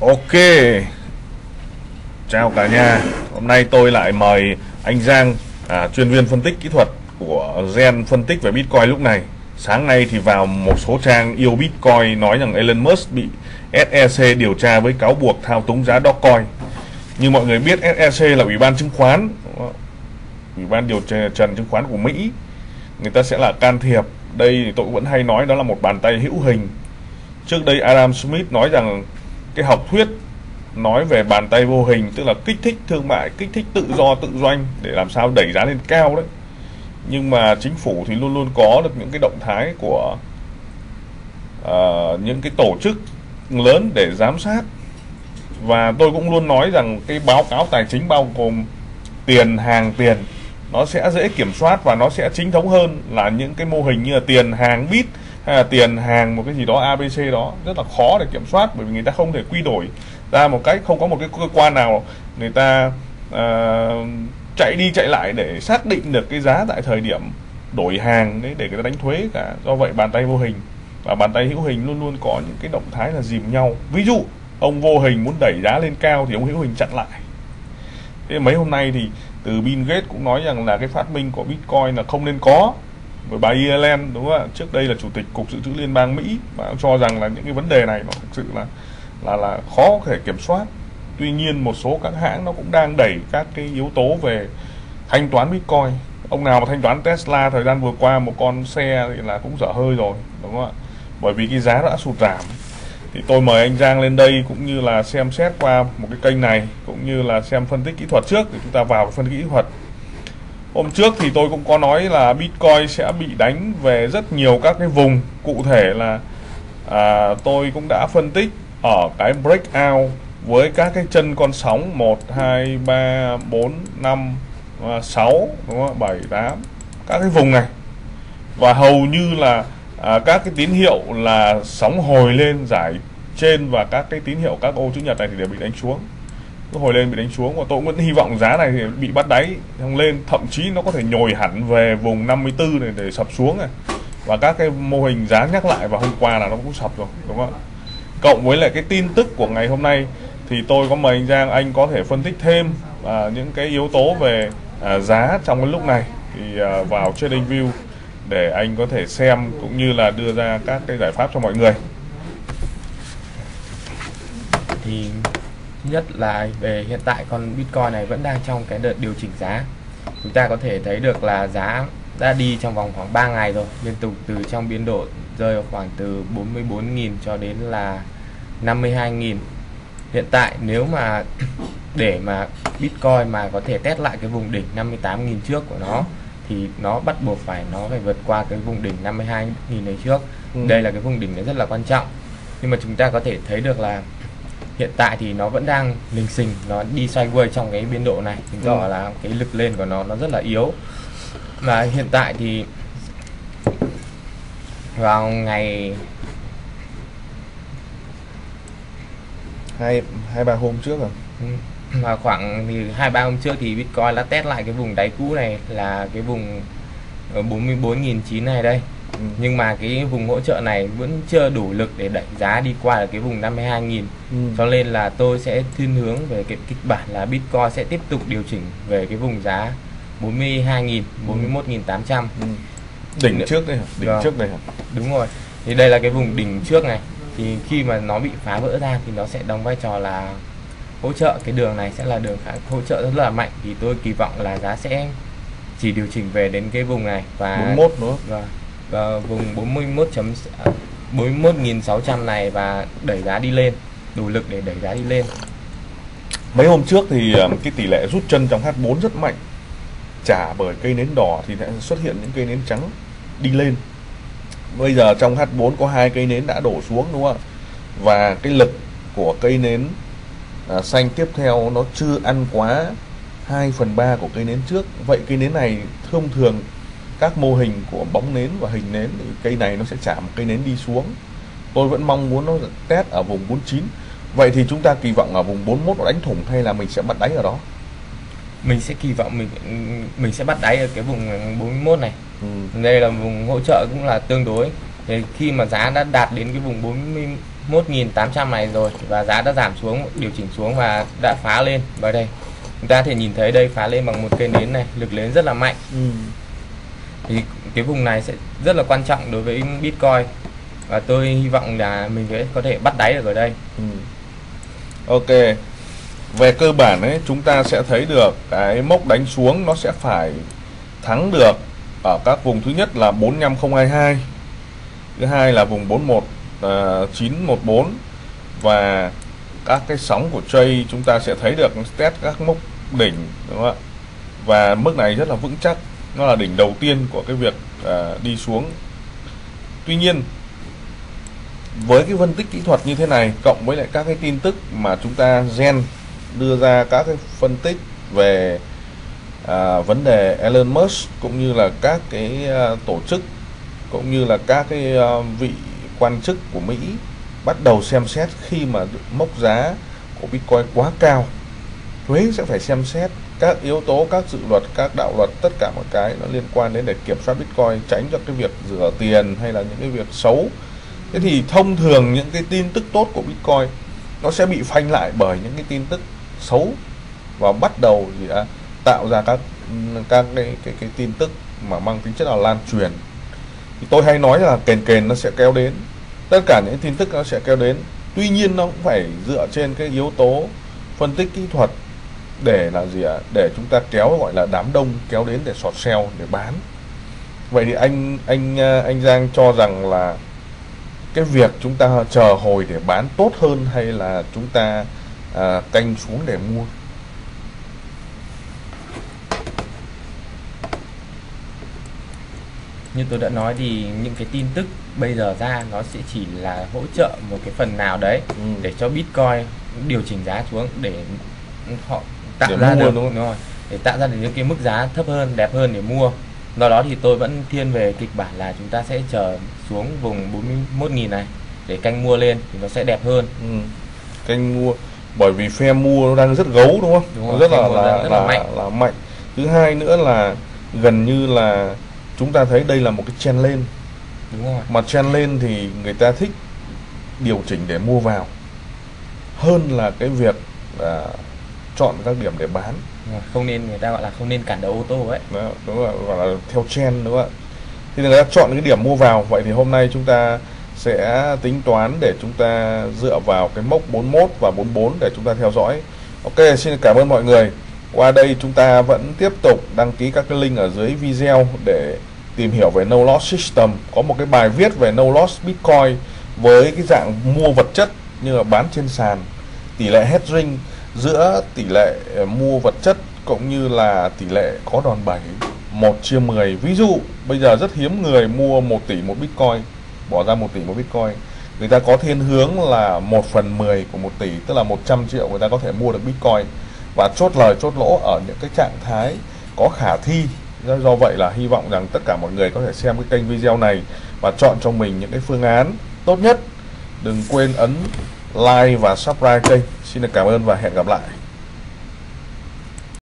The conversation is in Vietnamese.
Ok. Chào cả nhà. Hôm nay tôi lại mời anh Giang à, Chuyên viên phân tích kỹ thuật của Gen phân tích về Bitcoin lúc này. Sáng nay thì vào một số trang yêu Bitcoin nói rằng Elon Musk bị SEC điều tra với cáo buộc thao túng giá Dogecoin. Như mọi người biết SEC là Ủy ban chứng khoán Ủy ban điều trần chứng khoán của Mỹ. Người ta sẽ là can thiệp. Đây thì tôi vẫn hay nói đó là một bàn tay hữu hình. Trước đây Adam Smith nói rằng cái học thuyết nói về bàn tay vô hình tức là kích thích thương mại kích thích tự do tự doanh để làm sao đẩy giá lên cao đấy. Nhưng mà chính phủ thì luôn luôn có được những cái động thái của uh, những cái tổ chức lớn để giám sát. Và tôi cũng luôn nói rằng cái báo cáo tài chính bao gồm tiền hàng tiền nó sẽ dễ kiểm soát và nó sẽ chính thống hơn là những cái mô hình như là tiền hàng bit hay là tiền hàng một cái gì đó abc đó rất là khó để kiểm soát bởi vì người ta không thể quy đổi ra một cách không có một cái cơ quan nào người ta uh, chạy đi chạy lại để xác định được cái giá tại thời điểm đổi hàng đấy để người ta đánh thuế cả. Do vậy bàn tay vô hình và bàn tay hữu hình luôn luôn có những cái động thái là dìm nhau. Ví dụ ông vô hình muốn đẩy giá lên cao thì ông hữu hình chặn lại. Thế mấy hôm nay thì từ Bill Gates cũng nói rằng là cái phát minh của Bitcoin là không nên có với bà Yellen, đúng không ạ? Trước đây là chủ tịch cục dự trữ liên bang Mỹ và cho rằng là những cái vấn đề này nó thực sự là là là khó có thể kiểm soát. Tuy nhiên một số các hãng nó cũng đang đẩy các cái yếu tố về thanh toán bitcoin. Ông nào mà thanh toán tesla thời gian vừa qua một con xe thì là cũng dở hơi rồi, đúng không ạ? Bởi vì cái giá đã sụt giảm. Thì tôi mời anh Giang lên đây cũng như là xem xét qua một cái kênh này, cũng như là xem phân tích kỹ thuật trước thì chúng ta vào phân tích kỹ thuật hôm trước thì tôi cũng có nói là Bitcoin sẽ bị đánh về rất nhiều các cái vùng. Cụ thể là à, tôi cũng đã phân tích ở cái breakout với các cái chân con sóng 1 2 3 4 5 6 đúng không 7 8 các cái vùng này. Và hầu như là à, các cái tín hiệu là sóng hồi lên giải trên và các cái tín hiệu các ô chữ nhật này thì đều bị đánh xuống cứ hồi lên bị đánh xuống. Và tôi cũng vẫn hy vọng giá này thì bị bắt đáy. Không lên thậm chí nó có thể nhồi hẳn về vùng 54 này để sập xuống này. Và các cái mô hình giá nhắc lại và hôm qua là nó cũng sập rồi đúng không ạ? Cộng với lại cái tin tức của ngày hôm nay thì tôi có mời anh Giang anh có thể phân tích thêm à, những cái yếu tố về à, giá trong cái lúc này. Thì à, vào trading view để anh có thể xem cũng như là đưa ra các cái giải pháp cho mọi người. Thì thứ nhất là về hiện tại con Bitcoin này vẫn đang trong cái đợt điều chỉnh giá. Chúng ta có thể thấy được là giá đã đi trong vòng khoảng 3 ngày rồi liên tục từ trong biên độ rơi vào khoảng từ 44.000 cho đến là 52.000 hiện tại nếu mà để mà Bitcoin mà có thể test lại cái vùng đỉnh 58.000 trước của nó thì nó bắt buộc phải nó phải vượt qua cái vùng đỉnh 52.000 này trước. Ừ. đây là cái vùng đỉnh nó rất là quan trọng. Nhưng mà chúng ta có thể thấy được là hiện tại thì nó vẫn đang lình xình nó đi xoay quay trong cái biên độ này chứng tỏ ừ. là cái lực lên của nó nó rất là yếu và hiện tại thì vào ngày hai hai ba hôm trước rồi ừ. và khoảng thì hai ba hôm trước thì Bitcoin đã test lại cái vùng đáy cũ này là cái vùng 44.900 này đây. Nhưng mà cái vùng hỗ trợ này vẫn chưa đủ lực để đẩy giá đi qua cái vùng 52.000 ừ. cho nên là tôi sẽ thiên hướng về cái kịch bản là Bitcoin sẽ tiếp tục điều chỉnh về cái vùng giá 42.000 41.800 ừ. đỉnh Đ trước đây hả? Đỉnh Rồi. trước đây hả? Đúng rồi. Thì đây là cái vùng đỉnh trước này. Thì khi mà nó bị phá vỡ ra thì nó sẽ đóng vai trò là hỗ trợ. Cái đường này sẽ là đường khá hỗ trợ rất là mạnh. Thì tôi kỳ vọng là giá sẽ chỉ điều chỉnh về đến cái vùng này và 41 nữa và, và vùng 41 chấm à, 41.600 này và đẩy giá đi lên đủ lực để đẩy giá đi lên. Mấy hôm trước thì ờ, cái tỷ lệ rút chân trong H4 rất mạnh. Trả bởi cây nến đỏ thì sẽ xuất hiện những cây nến trắng đi lên. Bây giờ trong H4 có hai cây nến đã đổ xuống đúng không ạ? Và cái lực của cây nến à, xanh tiếp theo nó chưa ăn quá 2 phần 3 của cây nến trước. Vậy cây nến này thông thường các mô hình của bóng nến và hình nến thì cây này nó sẽ trả một cây nến đi xuống. Tôi vẫn mong muốn nó test ở vùng 49 vậy thì chúng ta kỳ vọng ở vùng 41 nó đánh thủng hay là mình sẽ bắt đáy ở đó? Mình sẽ kỳ vọng mình mình sẽ bắt đáy ở cái vùng 41 này. Ừ. đây là vùng hỗ trợ cũng là tương đối. Thì khi mà giá đã đạt đến cái vùng 40 41.800 này rồi và giá đã giảm xuống điều chỉnh xuống và đã phá lên. Vào đây chúng ta có thể nhìn thấy đây phá lên bằng một cây nến này lực nến rất là mạnh. Ừ thì cái vùng này sẽ rất là quan trọng đối với Bitcoin. Và tôi hy vọng là mình sẽ có thể bắt đáy được ở đây. Ừ. Ok. Về cơ bản ấy chúng ta sẽ thấy được cái mốc đánh xuống nó sẽ phải thắng được ở các vùng thứ nhất là 45022 thứ hai là vùng 41914 uh, à, và các cái sóng của Jay chúng ta sẽ thấy được test các mốc đỉnh đúng không ạ? Và mức này rất là vững chắc nó là đỉnh đầu tiên của cái việc à, đi xuống. Tuy nhiên với cái phân tích kỹ thuật như thế này cộng với lại các cái tin tức mà chúng ta gen đưa ra các cái phân tích về à, vấn đề Elon Musk cũng như là các cái à, tổ chức cũng như là các cái à, vị quan chức của Mỹ bắt đầu xem xét khi mà mốc giá của Bitcoin quá cao thuế sẽ phải xem xét các yếu tố, các dự luật, các đạo luật, tất cả mọi cái nó liên quan đến để kiểm soát Bitcoin, tránh cho cái việc rửa tiền hay là những cái việc xấu. Thế thì thông thường những cái tin tức tốt của Bitcoin nó sẽ bị phanh lại bởi những cái tin tức xấu và bắt đầu gì đã tạo ra các các cái cái cái tin tức mà mang tính chất là lan truyền. Thì tôi hay nói là kền kền nó sẽ kéo đến, tất cả những tin tức nó sẽ kéo đến. Tuy nhiên nó cũng phải dựa trên cái yếu tố phân tích kỹ thuật để là gì ạ? Để chúng ta kéo gọi là đám đông kéo đến để sọt sell để bán. Vậy thì anh anh anh Giang cho rằng là cái việc chúng ta chờ hồi để bán tốt hơn hay là chúng ta à, canh xuống để mua? Như tôi đã nói thì những cái tin tức bây giờ ra nó sẽ chỉ là hỗ trợ một cái phần nào đấy ừ. để cho Bitcoin điều chỉnh giá xuống để họ tạo Để ra mua được. đúng không? rồi. Để tạo ra được những cái mức giá thấp hơn đẹp hơn để mua. Do đó thì tôi vẫn thiên về kịch bản là chúng ta sẽ chờ xuống vùng 41.000 này để canh mua lên thì nó sẽ đẹp hơn. Ừ. canh mua. Bởi vì phe mua nó đang rất gấu đúng không? Đúng rồi, rất là là, rất là là, mạnh. là mạnh. Thứ hai nữa là gần như là chúng ta thấy đây là một cái chen lên. Đúng rồi. Mà chen lên thì người ta thích điều chỉnh để mua vào hơn là cái việc à, chọn các điểm để bán. Rồi. không nên người ta gọi là không nên cản đầu ô tô ấy. Đó, đúng là gọi là theo trend đúng không ạ? Thì người ta chọn cái điểm mua vào vậy thì hôm nay chúng ta sẽ tính toán để chúng ta dựa vào cái mốc 41 và 44 để chúng ta theo dõi. Ok xin cảm ơn mọi người. Qua đây chúng ta vẫn tiếp tục đăng ký các cái link ở dưới video để tìm hiểu về no loss system. Có một cái bài viết về no loss bitcoin với cái dạng mua vật chất như là bán trên sàn tỷ lệ hedging giữa tỷ lệ ờ, mua vật chất cũng như là tỷ lệ có đòn bẩy. 1 chia 10 ví dụ bây giờ rất hiếm người mua 1 tỷ một bitcoin bỏ ra 1 tỷ một bitcoin. Người ta có thiên hướng là 1 phần 10 của 1 tỷ tức là 100 triệu người ta có thể mua được bitcoin. Và chốt lời chốt lỗ ở những cái trạng thái có khả thi. Do, do vậy là hy vọng rằng tất cả mọi người có thể xem cái kênh video này và chọn cho mình những cái phương án tốt nhất. Đừng quên ấn like và subscribe kênh. Xin được cảm ơn và hẹn gặp lại.